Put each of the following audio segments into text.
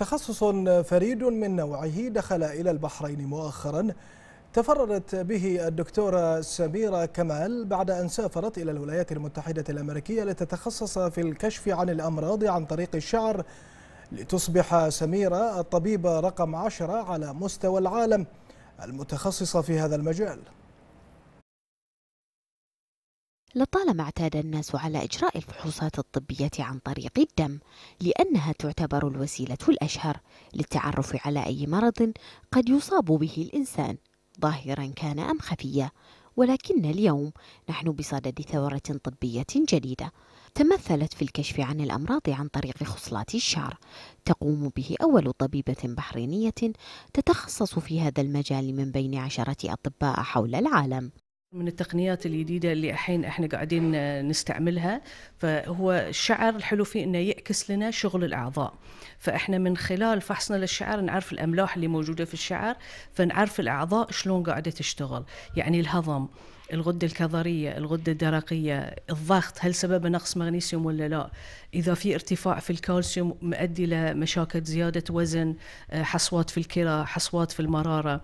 تخصص فريد من نوعه دخل إلى البحرين مؤخرا. تفردت به الدكتورة سميرة كمال بعد أن سافرت إلى الولايات المتحدة الأمريكية لتتخصص في الكشف عن الأمراض عن طريق الشعر لتصبح سميرة الطبيبة رقم عشرة على مستوى العالم المتخصصة في هذا المجال. لطالما اعتاد الناس على إجراء الفحوصات الطبية عن طريق الدم لأنها تعتبر الوسيلة الأشهر للتعرف على أي مرض قد يصاب به الإنسان. ظاهرا كان أم خفيا ولكن اليوم نحن بصدد ثورة طبية جديدة. تمثلت في الكشف عن الأمراض عن طريق خصلات الشعر. تقوم به أول طبيبة بحرينية تتخصص في هذا المجال من بين عشرة أطباء حول العالم. من التقنيات الجديدة اللي الحين إحنا قاعدين نستعملها. فهو الشعر الحلو فيه إنه يعكس لنا شغل الأعضاء. فإحنا من خلال فحصنا للشعر نعرف الأملاح اللي موجودة في الشعر فنعرف الأعضاء شلون قاعدة تشتغل. يعني الهضم الغدة الكظرية الغدة الدرقية الضغط هل سبب نقص مغنيسيوم ولا لا؟ إذا في ارتفاع في الكالسيوم مؤدي لمشاكل زيادة وزن حصوات في الكلى حصوات في المرارة. آه،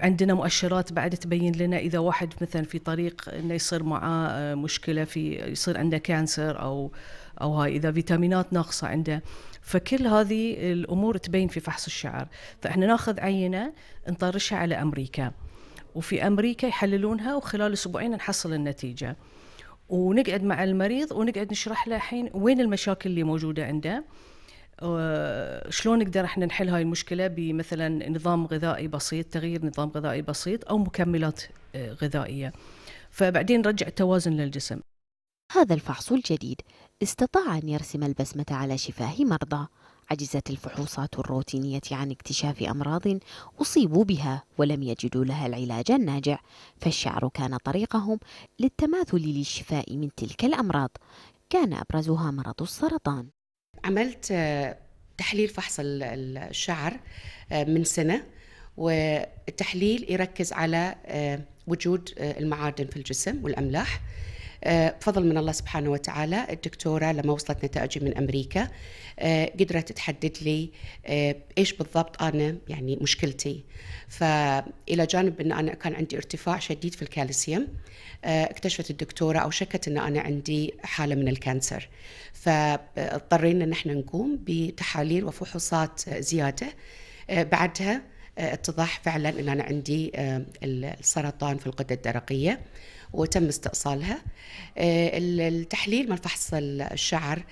عندنا مؤشرات بعد تبين لنا إذا واحد مثلا في طريق إنه يصير معاه آه، مشكلة في يصير عنده كانسر أو أو هاي إذا فيتامينات ناقصة عنده. فكل هذه الأمور تبين في فحص الشعر. فإحنا ناخذ عينة نطرشها على أمريكا وفي أمريكا يحللونها وخلال أسبوعين نحصل النتيجة. ونقعد مع المريض ونقعد نشرح له الحين وين المشاكل اللي موجودة عنده. شلون نقدر إحنا نحل هاي المشكلة بمثلا نظام غذائي بسيط تغيير نظام غذائي بسيط أو مكملات آه، غذائية. فبعدين نرجع التوازن للجسم. هذا الفحص الجديد استطاع أن يرسم البسمة على شفاه مرضى. عجزت الفحوصات الروتينية عن اكتشاف أمراض أصيبوا بها ولم يجدوا لها العلاج الناجع فالشعر كان طريقهم للتماثل للشفاء من تلك الأمراض. كان أبرزها مرض السرطان. عملت آه، تحليل فحص الشعر آه، من سنة والتحليل يركز على آه، وجود المعادن في الجسم والأملاح. بفضل من الله سبحانه وتعالى الدكتورة لما وصلت نتائجي من أمريكا قدرت تحدد لي إيش بالضبط أنا يعني مشكلتي. فإلى جانب أن أنا كان عندي ارتفاع شديد في الكالسيوم اكتشفت الدكتورة أو شكت أن أنا عندي حالة من ال cancer. فاضطرينا نحن نقوم بتحاليل وفحوصات زيادة. بعدها اتضح فعلا إن أنا عندي السرطان في الغده الدرقية وتم استئصالها. التحليل من فحص الشعر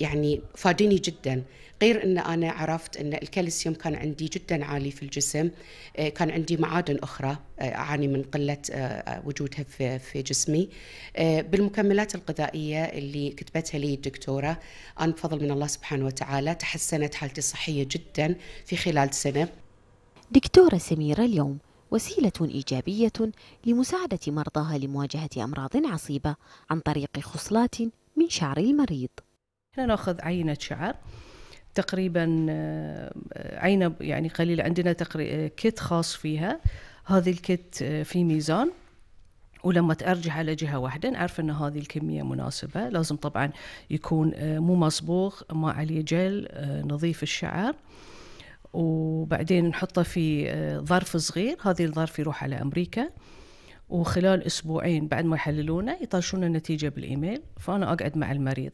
يعني فادني جدا. غير إن أنا عرفت إن الكالسيوم كان عندي جدا عالي في الجسم آه، كان عندي معادن أخرى آه، أعاني من قلة آه، وجودها في جسمي. بالمكملات الغذائية اللي كتبتها لي الدكتورة أنا بفضل من الله سبحانه وتعالى تحسنت حالتي الصحيه جدا في خلال سنة. دكتورة سميرة اليوم وسيلة إيجابية لمساعدة مرضاها لمواجهة أمراض عصيبة عن طريق خصلات من شعر المريض. إحنا ناخذ عينة شعر تقريبا آه، عينة يعني قليلة عندنا تقريبا كت خاص فيها. هذه الكت آه، في ميزان. ولما تأرجح على جهة واحدة نعرف أن هذه الكمية مناسبة. لازم طبعا يكون آه، مو مصبوغ ما عليه جل نظيف الشعر. وبعدين نحطه في ظرف صغير. هذه الظرف يروح على أمريكا. وخلال أسبوعين بعد ما يحللونه يطرشون النتيجة بالإيميل. فأنا أقعد مع المريض.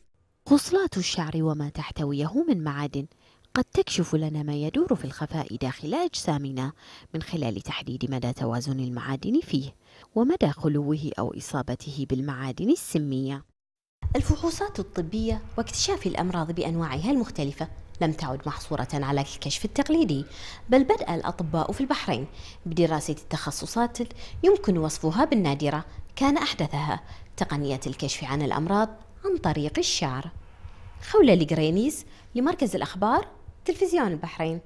خصلات الشعر وما تحتويه من معادن. قد تكشف لنا ما يدور في الخفاء داخل أجسامنا من خلال تحديد مدى توازن المعادن فيه ومدى خلوه أو إصابته بالمعادن السمية. الفحوصات الطبية واكتشاف الأمراض بأنواعها المختلفة لم تعد محصورة على الكشف التقليدي بل بدأ الأطباء في البحرين بدراسة التخصصات يمكن وصفها بالنادرة. كان أحدثها تقنية الكشف عن الأمراض عن طريق الشعر. خولة القرينيس لمركز الأخبار تلفزيون البحرين.